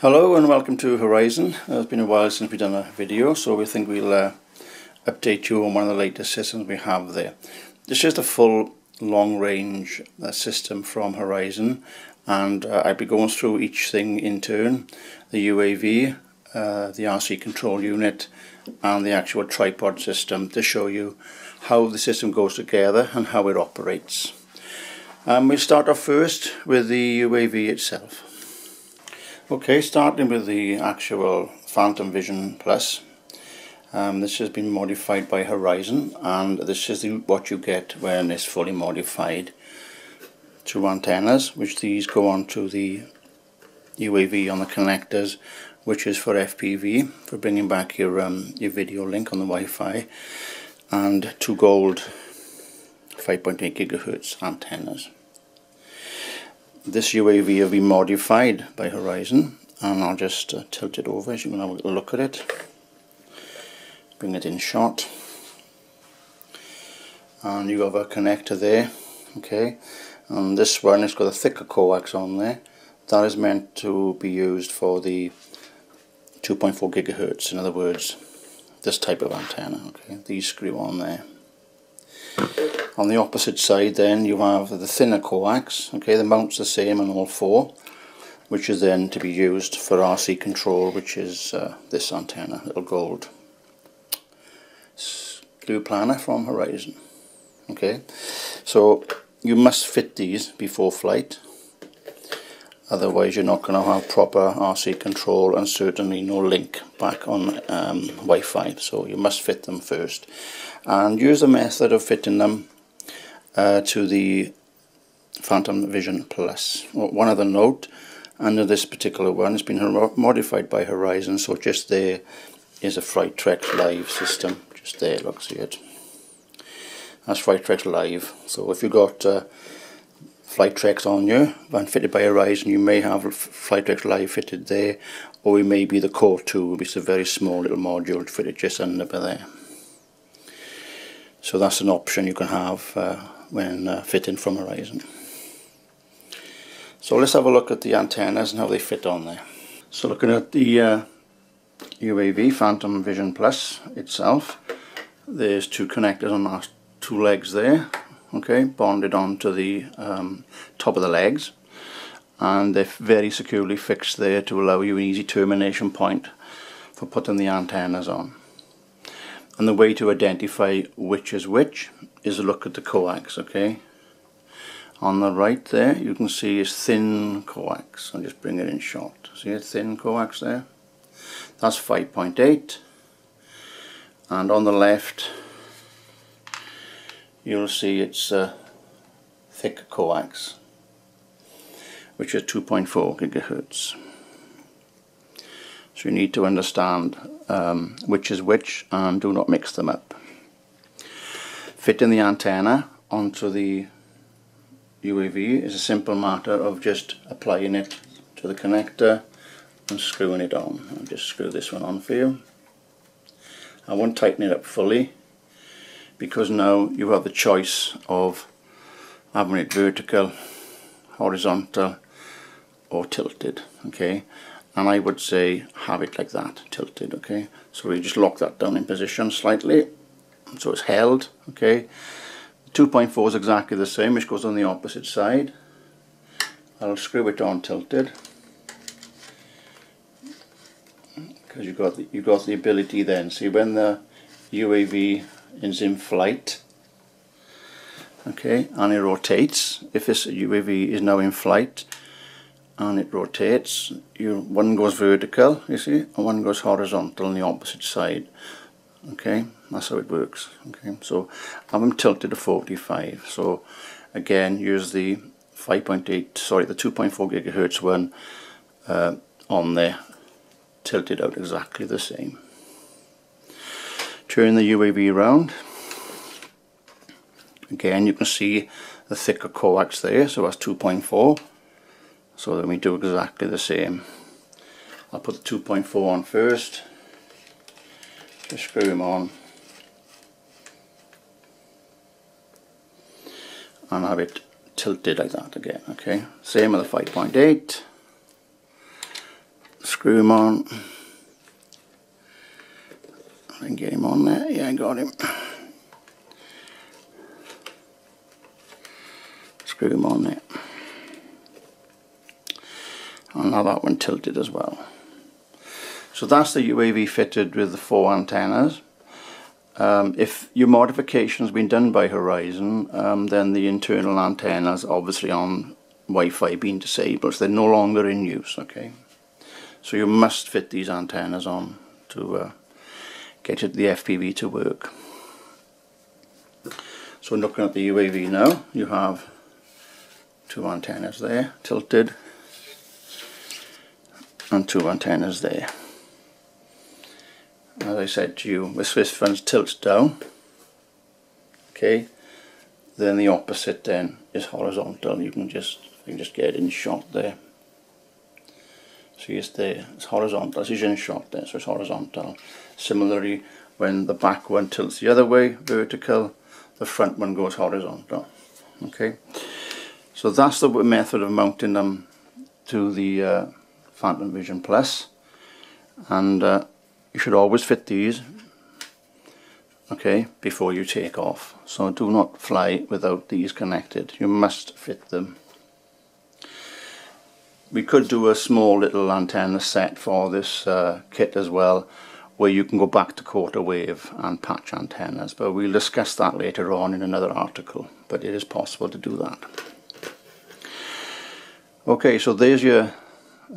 Hello and welcome to Horizon. Uh, it's been a while since we've done a video so we think we'll uh, update you on one of the latest systems we have there. This is the full long range uh, system from Horizon and uh, I'll be going through each thing in turn. The UAV, uh, the RC control unit and the actual tripod system to show you how the system goes together and how it operates. Um, we'll start off first with the UAV itself. Okay, starting with the actual Phantom Vision Plus. Um, this has been modified by Horizon and this is the, what you get when it's fully modified. Two antennas which these go on to the UAV on the connectors which is for FPV for bringing back your um, your video link on the Wi-Fi and two gold 5.8 gigahertz antennas this UAV have been modified by Horizon and I'll just uh, tilt it over so you can have a look at it. Bring it in shot. And you have a connector there okay? And this one has got a thicker coax on there. That is meant to be used for the 2.4 gigahertz in other words this type of antenna okay? These screw on there on the opposite side then you have the thinner coax, okay, the mount's the same on all four, which is then to be used for RC control, which is uh, this antenna, little gold skew planar from Horizon. Okay, so you must fit these before flight, otherwise you're not going to have proper RC control and certainly no link back on um, Wi-Fi, so you must fit them first. And use the method of fitting them uh, to the Phantom Vision Plus. One other note, under this particular one, it's been modified by Horizon, so just there is a FlyTrex Live system. Just there, look, see it. That's FlyTrex Live. So if you've got uh, Frightreks on you, and fitted by Horizon, you may have FlyTrex Live fitted there, or it may be the Core 2, which is a very small little module fitted just under there. So that's an option you can have uh, when uh, fitting from Horizon. So let's have a look at the antennas and how they fit on there. So looking at the uh, UAV Phantom Vision Plus itself, there's two connectors on our two legs there, okay, bonded onto the um, top of the legs and they're very securely fixed there to allow you an easy termination point for putting the antennas on. And the way to identify which is which is a look at the coax, okay? On the right there you can see is thin coax. I'll just bring it in short. See a thin coax there? That's 5.8 and on the left you'll see it's a thick coax which is 2.4 gigahertz. So you need to understand um, which is which and do not mix them up. Fitting the antenna onto the UAV is a simple matter of just applying it to the connector and screwing it on. I'll just screw this one on for you. I won't tighten it up fully because now you have the choice of having it vertical, horizontal or tilted okay and I would say have it like that tilted okay so we just lock that down in position slightly so it's held okay? 2.4 is exactly the same which goes on the opposite side. I'll screw it on tilted. Because you've got the, you've got the ability then. See when the UAV is in flight okay and it rotates if this UAV is now in flight and it rotates you one goes vertical you see and one goes horizontal on the opposite side okay that's how it works okay? So I have them tilted to 45 so again use the 5.8 sorry the 2.4 gigahertz one uh, on there tilted out exactly the same. Turn the UAV around. Again you can see the thicker coax there so that's 2.4 so then we do exactly the same. I'll put the 2.4 on first just screw him on and have it tilted like that again okay same with the 5.8 screw him on. Can get him on there. Yeah, I got him. Screw him on there. And now that one tilted as well. So that's the UAV fitted with the four antennas. Um, if your modification has been done by Horizon, um, then the internal antennas obviously on Wi-Fi being disabled, so they're no longer in use, okay? So you must fit these antennas on to uh, get the FPV to work. So looking at the UAV now, you have two antennas there, tilted, and two antennas there. As I said to you, the Swiss fence tilts down, okay, then the opposite then is horizontal. You can just you can just get in shot there. So it's there, it's horizontal, it's in shot there, so it's horizontal. Similarly, when the back one tilts the other way, vertical, the front one goes horizontal. Okay, so that's the method of mounting them to the uh, Phantom Vision Plus, and uh, you should always fit these okay before you take off. So do not fly without these connected. You must fit them. We could do a small little antenna set for this uh, kit as well where you can go back to quarter wave and patch antennas but we'll discuss that later on in another article but it is possible to do that. Okay so there's your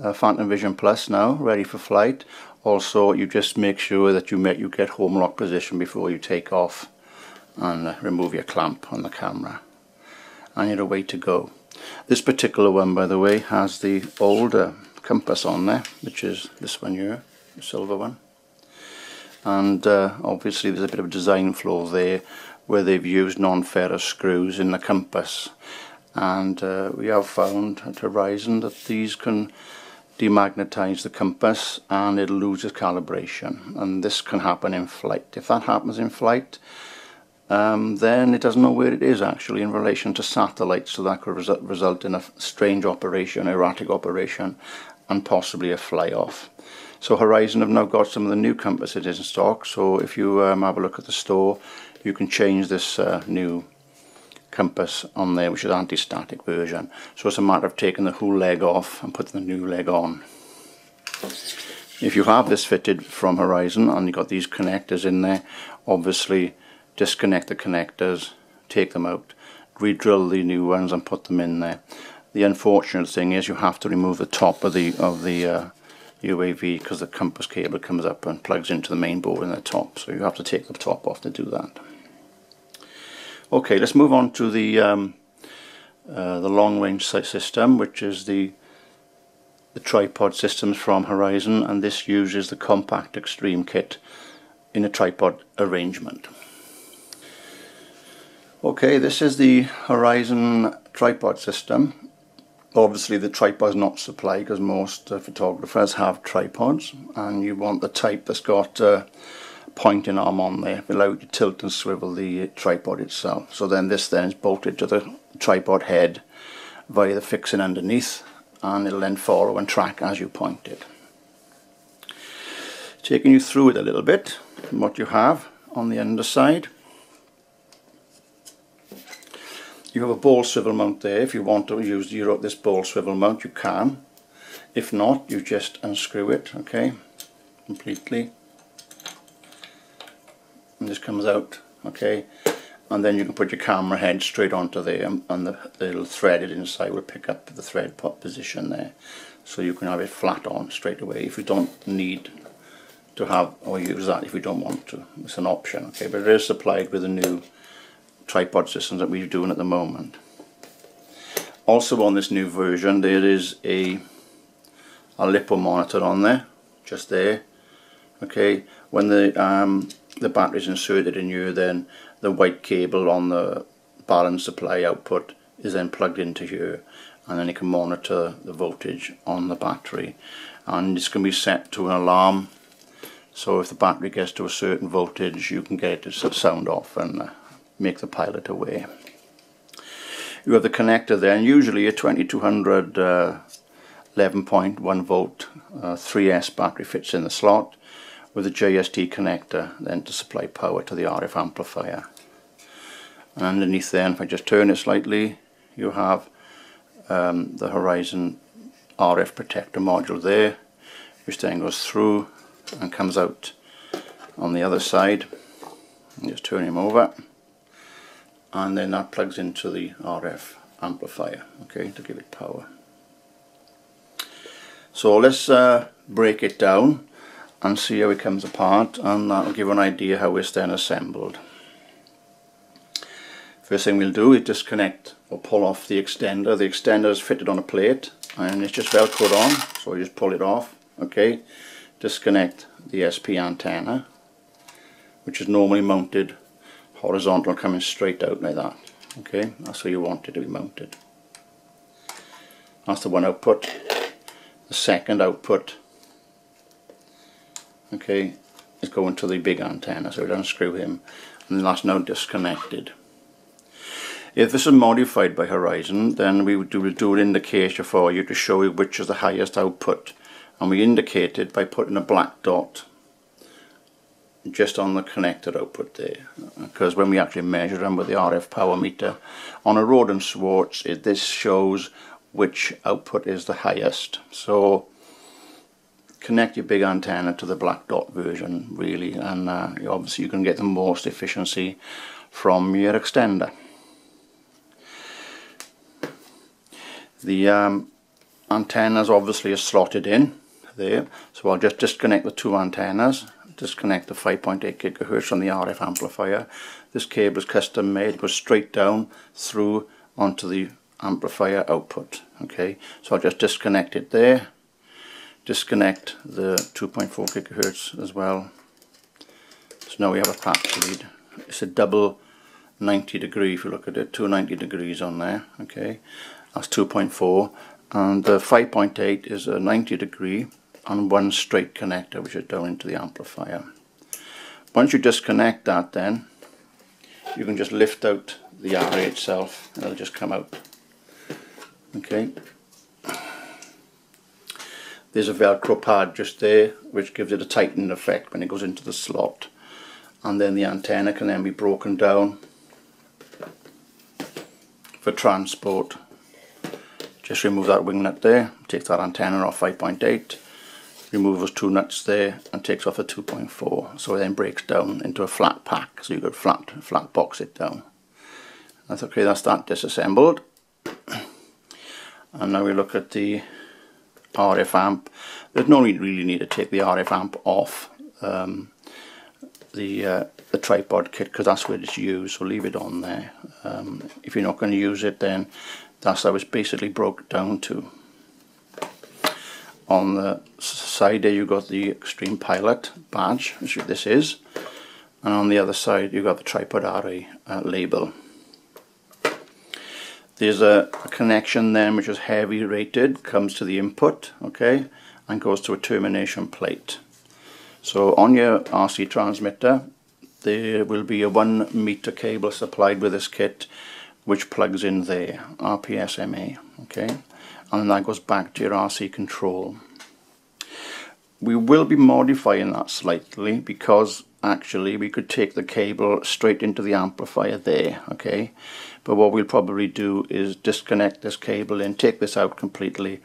uh, Phantom Vision Plus now ready for flight also you just make sure that you make you get home lock position before you take off and uh, remove your clamp on the camera. And you're away to go. This particular one by the way has the older compass on there which is this one here the silver one. And uh, obviously there's a bit of design flaw there where they've used non-ferrous screws in the compass. And uh, we have found at Horizon that these can demagnetize the compass and it'll lose its calibration and this can happen in flight. If that happens in flight um, then it doesn't know where it is actually in relation to satellites so that could resu result in a strange operation, erratic operation and possibly a fly off. So Horizon have now got some of the new compasses in stock so if you um, have a look at the store you can change this uh, new compass on there which is anti-static version. So it's a matter of taking the whole leg off and putting the new leg on. If you have this fitted from Horizon and you've got these connectors in there obviously disconnect the connectors take them out re-drill the new ones and put them in there. The unfortunate thing is you have to remove the top of the of the uh, UAV because the compass cable comes up and plugs into the main board in the top. So you have to take the top off to do that Okay, let's move on to the um, uh, the long range system, which is the the tripod systems from Horizon, and this uses the compact extreme kit in a tripod arrangement. Okay, this is the Horizon tripod system. Obviously the tripod is not supplied because most uh, photographers have tripods and you want the type that's got uh, pointing arm on there allow you to tilt and swivel the uh, tripod itself. So then this then is bolted to the tripod head via the fixing underneath and it'll then follow and track as you point it. Taking you through it a little bit what you have on the underside. You have a ball swivel mount there. If you want to use this ball swivel mount you can. If not you just unscrew it okay completely this comes out okay? And then you can put your camera head straight onto there and, um, the, the little threaded inside will pick up the thread pot position there. So you can have it flat on straight away if you don't need to have or use that if you don't want to. It's an option okay? But it is supplied with the new tripod system that we're doing at the moment. Also on this new version there is a a lipo monitor on there just there okay when the um, the battery is inserted in here then the white cable on the balance supply output is then plugged into here and then you can monitor the voltage on the battery. And it's going to be set to an alarm. So if the battery gets to a certain voltage you can get it to sound off and uh, make the pilot away. You have the connector there and usually a 2200 uh, 11.1 volt uh, 3S battery fits in the slot with a JST connector then to supply power to the RF amplifier. And underneath then, if I just turn it slightly, you have um, the Horizon RF protector module there, which then goes through and comes out on the other side. Just turn him over, and then that plugs into the RF amplifier, okay, to give it power. So let's uh, break it down and see how it comes apart and that'll give you an idea how it's then assembled. First thing we'll do is disconnect or pull off the extender. The extender is fitted on a plate and it's just velcroed on so you just pull it off okay disconnect the SP antenna which is normally mounted horizontal coming straight out like that okay that's where you want it to be mounted that's the one output the second output okay is going to the big antenna so we don't screw him and that's now disconnected. If this is modified by Horizon then we would do, do an indicator for you to show you which is the highest output and we indicate it by putting a black dot just on the connected output there because when we actually measure them with the RF power meter on a Rohde & Schwarz it, this shows which output is the highest. So connect your big antenna to the black dot version really and uh, obviously you can get the most efficiency from your extender. The um, antennas obviously are slotted in there so I'll just disconnect the two antennas disconnect the 5.8 gigahertz from the RF amplifier. This cable is custom made it goes straight down through onto the amplifier output okay? So I'll just disconnect it there disconnect the 2.4 gigahertz as well so now we have a patch lead it's a double 90 degree if you look at it 290 degrees on there okay that's 2.4 and the 5.8 is a 90 degree and one straight connector which is down into the amplifier. Once you disconnect that then you can just lift out the array itself and it'll just come out. Okay. There's a velcro pad just there which gives it a tightening effect when it goes into the slot and then the antenna can then be broken down for transport just remove that wing nut there, take that antenna off 5.8, remove those two nuts there and takes off the 2.4 so it then breaks down into a flat pack so you could flat, flat box it down. That's okay, that's that disassembled. and now we look at the RF amp. There's no really need to take the RF amp off um, the uh, the tripod kit because that's where it's used so leave it on there. Um, if you're not going to use it then that's how it's basically broke down to. On the side there you've got the Extreme Pilot badge, which this is, and on the other side you've got the Tripod Array uh, label. There's a, a, connection then which is heavy rated, comes to the input, okay, and goes to a termination plate. So on your RC transmitter there will be a one meter cable supplied with this kit which plugs in there, RPSMA, okay, and that goes back to your RC control. We will be modifying that slightly because actually we could take the cable straight into the amplifier there, okay, but what we'll probably do is disconnect this cable and take this out completely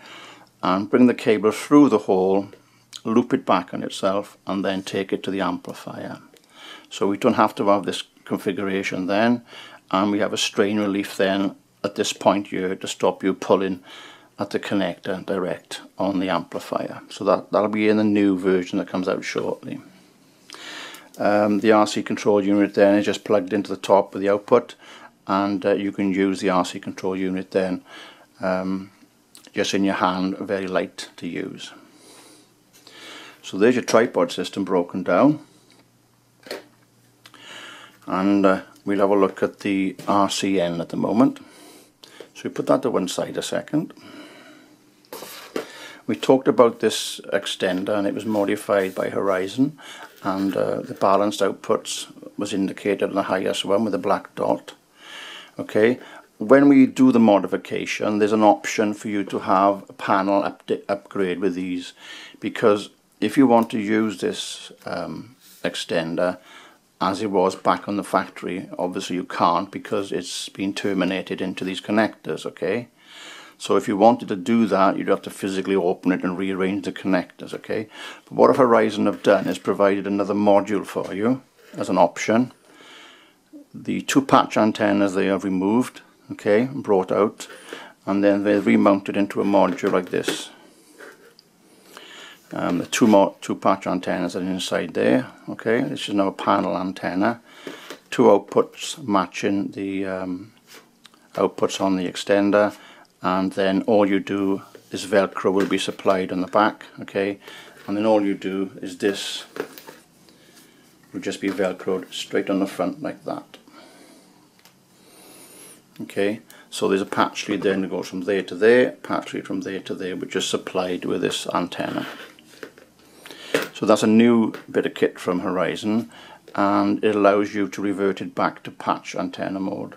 and bring the cable through the hole, loop it back on itself and then take it to the amplifier. So we don't have to have this configuration then and we have a strain relief then at this point here to stop you pulling at the connector direct on the amplifier. So that that'll be in the new version that comes out shortly. Um, the RC control unit then is just plugged into the top of the output and uh, you can use the RC control unit then um, just in your hand very light to use so there's your tripod system broken down and uh, we'll have a look at the RCN at the moment. So we put that to one side a second. We talked about this extender and it was modified by Horizon and uh, the balanced outputs was indicated on the highest one with a black dot. Okay, when we do the modification there's an option for you to have a panel upgrade with these. Because if you want to use this um, extender as it was back on the factory obviously you can't because it's been terminated into these connectors okay? So if you wanted to do that you'd have to physically open it and rearrange the connectors okay? But what Horizon have done is provided another module for you as an option the two patch antennas they have removed okay brought out and then they're remounted into a module like this. Um, the two more two patch antennas are inside there okay? This is now a panel antenna. Two outputs matching the um, outputs on the extender and then all you do is velcro will be supplied on the back okay? And then all you do is this. Will just be velcroed straight on the front like that okay so there's a patch lead then that goes from there to there patch lead from there to there which is supplied with this antenna. So that's a new bit of kit from Horizon and it allows you to revert it back to patch antenna mode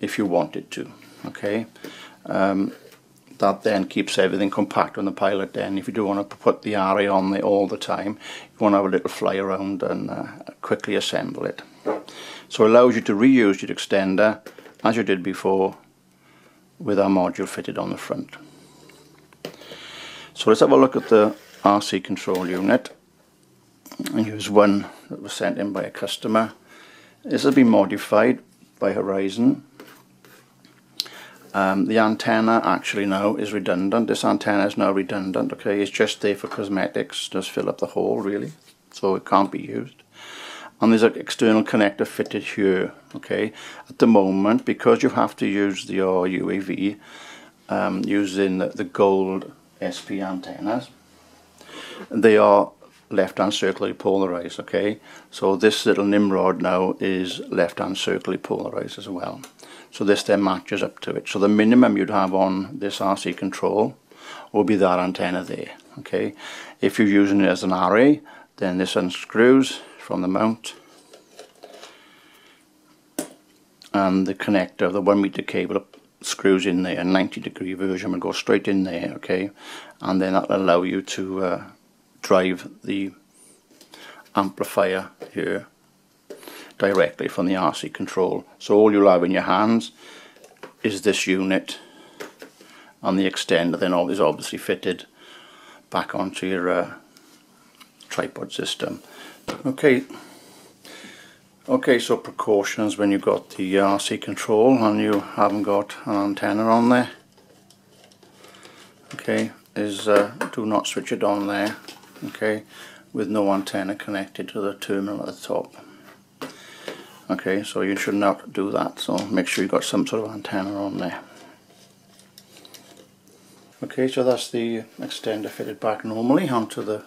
if you wanted to okay? Um, that then keeps everything compact on the pilot then. If you do want to put the array on there all the time you want to have a little fly around and uh, quickly assemble it. So it allows you to reuse your extender as you did before with our module fitted on the front. So let's have a look at the RC control unit. And here's one that was sent in by a customer. This has been modified by Horizon. Um, the antenna actually now is redundant. This antenna is now redundant. Okay, it's just there for cosmetics, just fill up the hole really, so it can't be used and there's an external connector fitted here okay? At the moment because you have to use the UAV um, using the, the gold SP antennas they are left hand circularly polarized okay? So this little Nimrod now is left hand circularly polarized as well. So this then matches up to it. So the minimum you'd have on this RC control will be that antenna there okay? If you're using it as an array then this unscrews from the mount and the connector, the one meter cable screws in there, 90 degree version will go straight in there, okay, and then that'll allow you to uh, drive the amplifier here directly from the RC control. So all you'll have in your hands is this unit and the extender then all is obviously fitted back onto your uh, tripod system. Okay, okay so precautions when you've got the RC control and you haven't got an antenna on there. Okay, is uh, do not switch it on there. Okay, with no antenna connected to the terminal at the top. Okay, so you should not do that. So make sure you've got some sort of antenna on there. Okay, so that's the extender fitted back normally onto the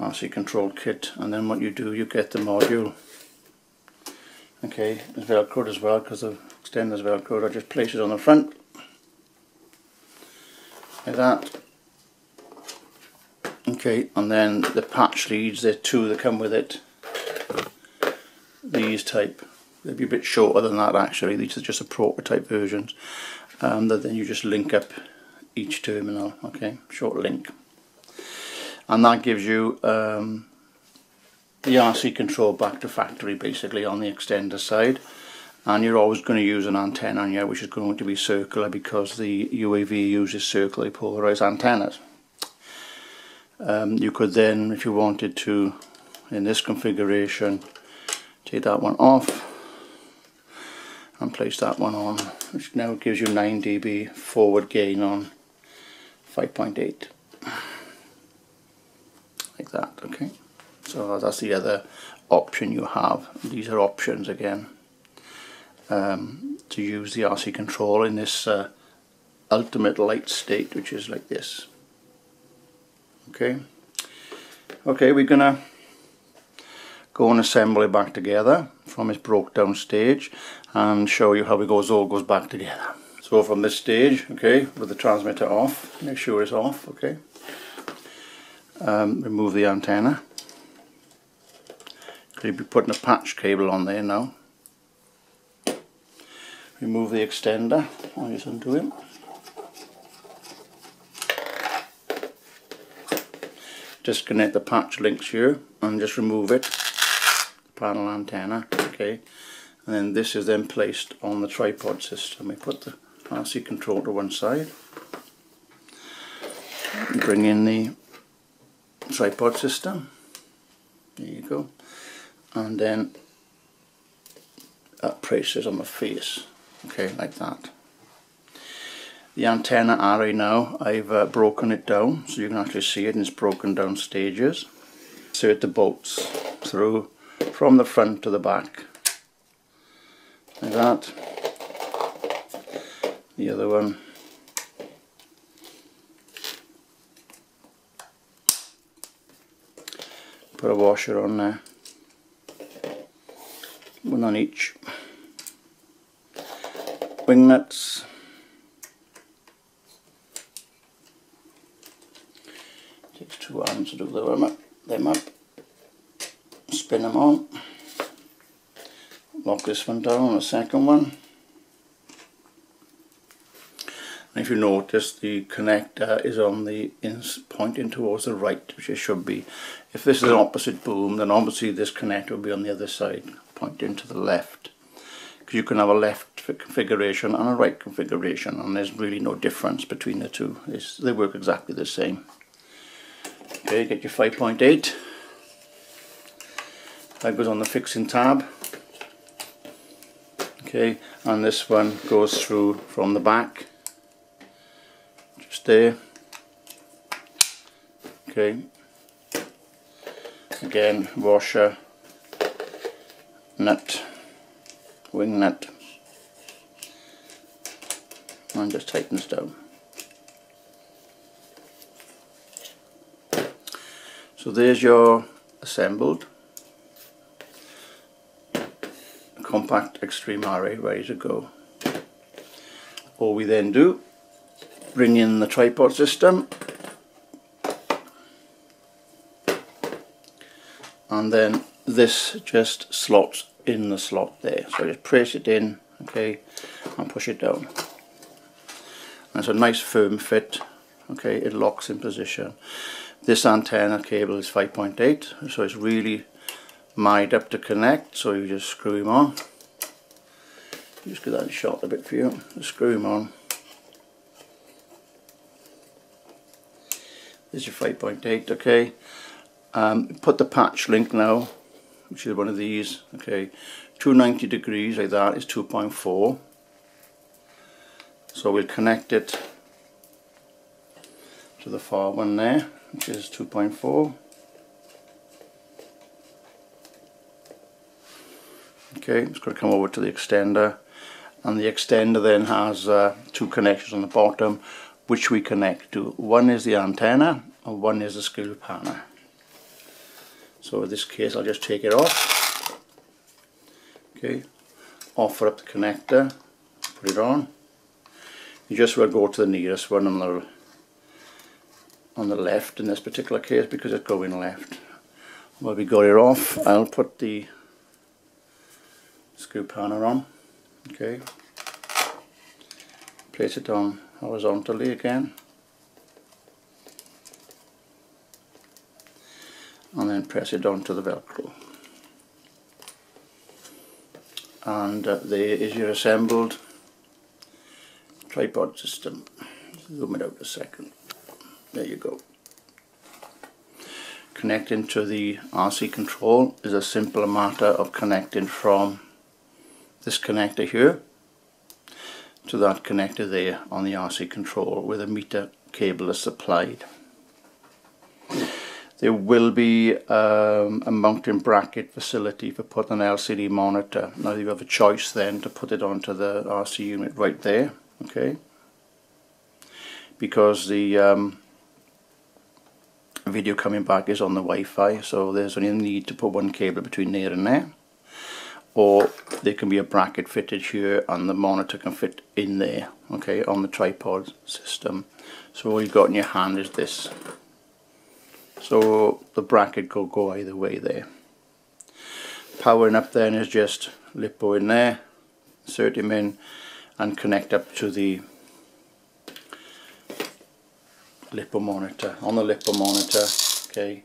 RC control kit and then what you do you get the module. Okay it's velcroed as well because the extender is velcroed I just place it on the front. Like that. Okay and then the patch leads there two that come with it. These type they'll be a bit shorter than that actually. These are just a prototype versions um, then you just link up each terminal okay? Short link and that gives you um, the RC control back to factory basically on the extender side and you're always going to use an antenna on here which is going to be circular because the UAV uses circularly polarized antennas. Um, you could then if you wanted to in this configuration take that one off and place that one on which now gives you 9 dB forward gain on 5.8 like that okay. So that's the other option you have. These are options again um, to use the RC control in this uh, ultimate light state which is like this. Okay. Okay we're gonna go and assemble it back together from its broke down stage and show you how it goes all goes back together. So from this stage okay with the transmitter off make sure it's off okay um, remove the antenna. You'll be putting a patch cable on there now. Remove the extender I'll just undo it disconnect the patch links here and just remove it. Panel antenna okay. And then this is then placed on the tripod system. We put the RC control to one side. Bring in the tripod system. There you go. And then that places on the face okay like that. The antenna array now I've uh, broken it down so you can actually see it in its broken down stages. Insert the bolts through from the front to the back. Like that. The other one put a washer on there. One on each. Wing nuts. Takes two arms to do them up, them up. Spin them on. Lock this one down on the second one and if you notice the connector is on the pointing towards the right which it should be. If this is an opposite boom then obviously this connector will be on the other side pointing to the left. Because you can have a left configuration and a right configuration and there's really no difference between the two. It's, they work exactly the same. Okay get your 5.8 that goes on the fixing tab. Okay and this one goes through from the back there okay again washer. Nut. Wing nut. And just tighten this down so there's your assembled. Compact extreme array ready to go. All we then do bring in the tripod system. And then this just slots in the slot there. So just press it in okay and push it down. And it's a nice firm fit okay it locks in position. This antenna cable is 5.8 so it's really made up to connect so you just screw him on. Just get that shot a bit for you. Screw him on There's your 5.8, okay. Um, put the patch link now, which is one of these, okay. 290 degrees like that is 2.4. So we'll connect it to the far one there, which is 2.4. Okay, it's going to come over to the extender and the extender then has uh, two connections on the bottom which we connect to. One is the antenna and one is the screw panel. So in this case I'll just take it off. Okay, offer up the connector, put it on. You just will go to the nearest one on the on the left in this particular case because it's going left. Well we got it off, I'll put the screw panel on. Okay, place it on horizontally again. And then press it onto the velcro. And uh, there is your assembled tripod system. Zoom it out a second. There you go. Connecting to the RC control is a simple matter of connecting from this connector here to that connector there on the RC control where the meter cable is supplied. There will be um, a mounting bracket facility for putting an LCD monitor. Now you have a choice then to put it onto the RC unit right there, okay? Because the um, video coming back is on the Wi-Fi, so there's only a need to put one cable between there and there or there can be a bracket fitted here and the monitor can fit in there okay on the tripod system. So all you've got in your hand is this. So the bracket could go either way there. Powering up then is just lipo in there insert him in and connect up to the LiPo monitor. On the LiPo monitor, okay,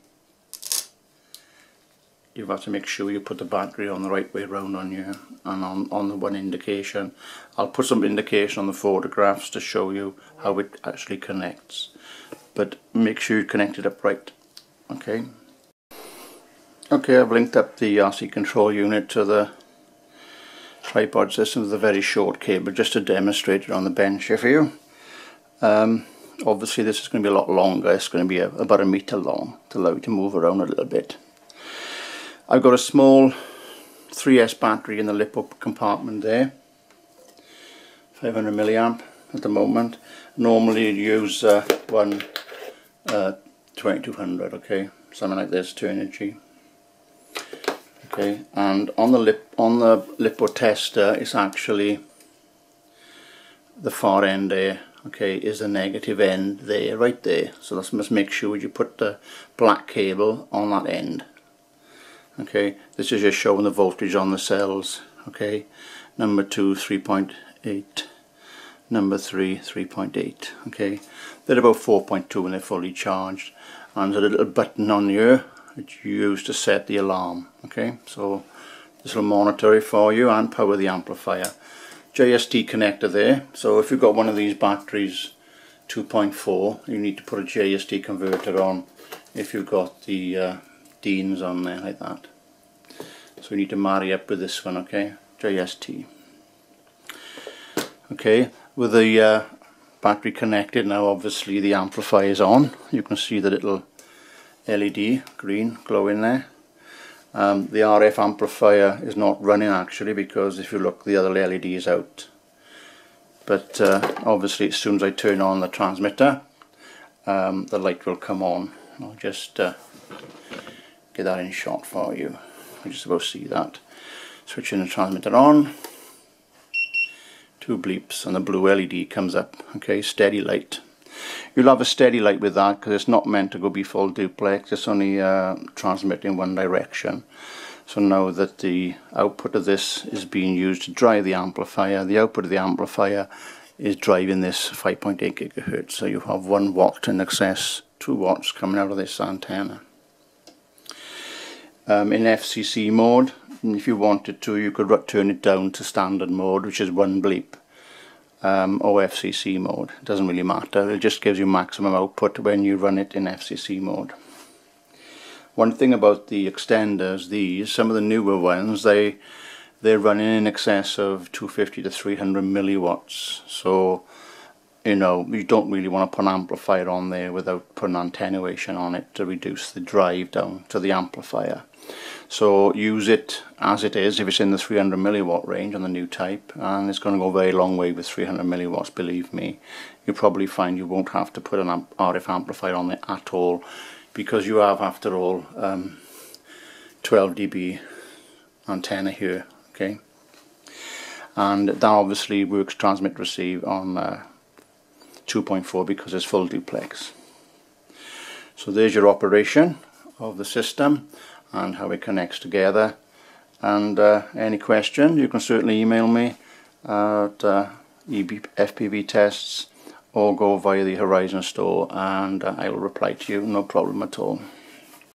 you've got to make sure you put the battery on the right way round on you and on, on the one indication. I'll put some indication on the photographs to show you how it actually connects. But make sure you connect it up right. Okay. Okay, I've linked up the RC control unit to the tripod system with a very short cable just to demonstrate it on the bench here for you. Um, obviously this is going to be a lot longer, it's going to be a, about a meter long to allow you to move around a little bit. I've got a small 3S battery in the LiPo compartment there. 500 milliamp at the moment. Normally you use uh, one uh, 2200 okay? Something like this Turnigy okay and on the lip on the LiPo tester it's actually the far end there okay is the negative end there right there. So let's must make sure you put the black cable on that end okay this is just showing the voltage on the cells okay? Number 2 3.8 number 3 3.8 okay? They're about 4.2 when they're fully charged. And there's a little button on here which you use to set the alarm okay? So this will monitor it for you and power the amplifier. JST connector there. So if you've got one of these batteries 2.4 you need to put a JST converter on if you've got the uh, Deans on there like that. So we need to marry up with this one, okay? JST. Okay, with the uh, battery connected now obviously the amplifier is on. You can see the little LED green glow in there. Um, the RF amplifier is not running actually because if you look the other LED is out. But uh, obviously as soon as I turn on the transmitter um, the light will come on. I'll just uh, get that in shot for you. You just about to see that. Switching the transmitter on. Two bleeps and the blue LED comes up. Okay, steady light. You'll have a steady light with that because it's not meant to go be full duplex. It's only uh, transmitting one direction. So now that the output of this is being used to drive the amplifier, the output of the amplifier is driving this 5.8 gigahertz. So you have one watt in excess, two watts coming out of this antenna um, in FCC mode. And if you wanted to you could turn it down to standard mode which is one bleep um, or FCC mode. It doesn't really matter. It just gives you maximum output when you run it in FCC mode. One thing about the extenders these some of the newer ones they they're running in excess of 250 to 300 milliwatts. So you know you don't really want to put an amplifier on there without putting attenuation on it to reduce the drive down to the amplifier so use it as it is if it's in the 300 milliwatt range on the new type and it's going to go a very long way with 300 milliwatts believe me. You'll probably find you won't have to put an RF amplifier on it at all because you have after all um, 12 dB antenna here okay and that obviously works transmit receive on uh, 2.4 because it's full duplex. So there's your operation of the system and how it connects together. And uh, any question you can certainly email me at uh, FPV tests or go via the Horizon store and uh, I will reply to you. No problem at all.